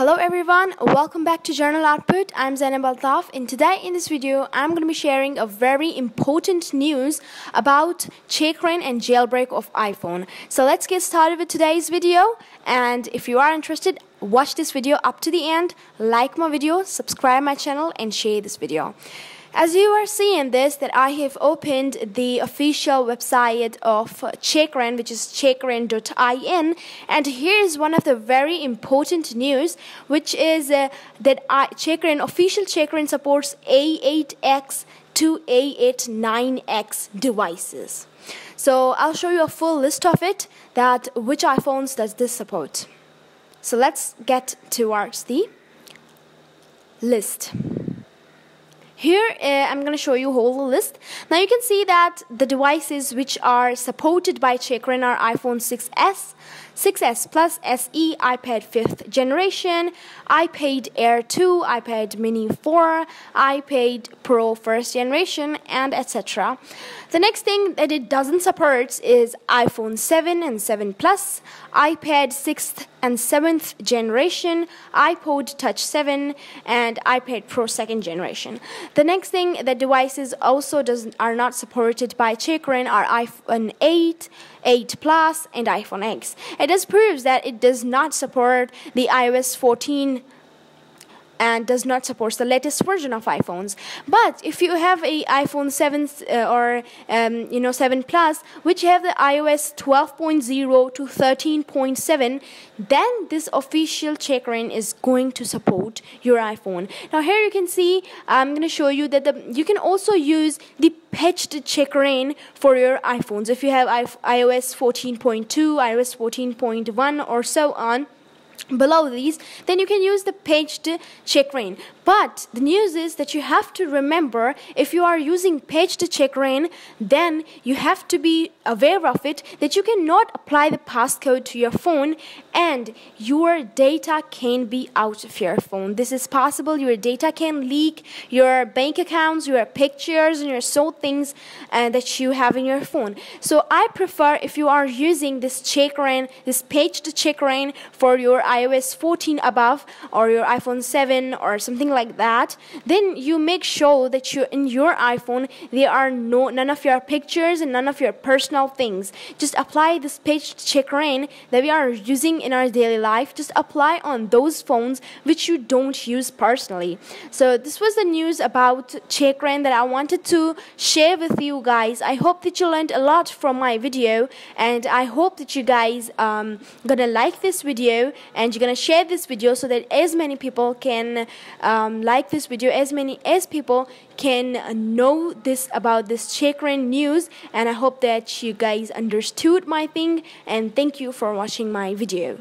Hello everyone, welcome back to General Output. I'm Zainab Altaf and today in this video I'm going to be sharing a very important news about checkra1n and jailbreak of iPhone. So let's get started with today's video and if you are interested watch this video up to the end, like my video, subscribe my channel and share this video. As you are seeing this, that I have opened the official website of checkra1n, which is checkra1n.in, and here is one of the very important news, which is uh, that I, checkra1n, official checkra1n supports A8X to A89X devices. So I'll show you a full list of it, that which iPhones does this support. So let's get towards the list. Here uh, I'm going to show you whole list. Now you can see that the devices which are supported by checkra1n are iPhone 6s, 6s Plus, SE, iPad 5th generation, iPad Air 2, iPad Mini 4, iPad Pro 1st generation, and etc. The next thing that it doesn't support is iPhone 7 and 7 Plus, iPad 6th and 7th generation, iPod Touch 7, and iPad Pro 2nd generation. The next thing that devices also does, are not supported by checkra1n are iPhone 8, 8 Plus, and iPhone X. It just proves that it does not support the iOS 14 and does not support the latest version of iPhones. But if you have a iPhone 7 uh, or um, you know 7 Plus, which have the iOS 12.0 to 13.7, then this official checkra1n is going to support your iPhone. Now here you can see I'm going to show you that the, you can also use the patched checkra1n for your iPhones. If you have iOS 14.2, iOS 14.1 or so on, below these then you can use the patched checkra1n but the news is that you have to remember if you are using patched checkra1n then you have to be aware of it that you cannot apply the passcode to your phone and your data can be out of your phone. This is possible. Your data can leak your bank accounts your pictures and your so things uh, that you have in your phone. So i prefer if you are using this checkra1n this patched checkra1n for your iOS 14 above or your iPhone 7 or something like that, then you make sure that you in your iPhone there are no none of your pictures and none of your personal things. Just apply this page checkra1n that we are using in our daily life. Just apply on those phones which you don't use personally. So this was the news about checkra1n that I wanted to share with you guys. I hope that you learned a lot from my video and I hope that you guys um, gonna like this video you're gonna share this video so that as many people can um, like this video as many as people can know this about this checkra1n news. And I hope that you guys understood my thing. And thank you for watching my video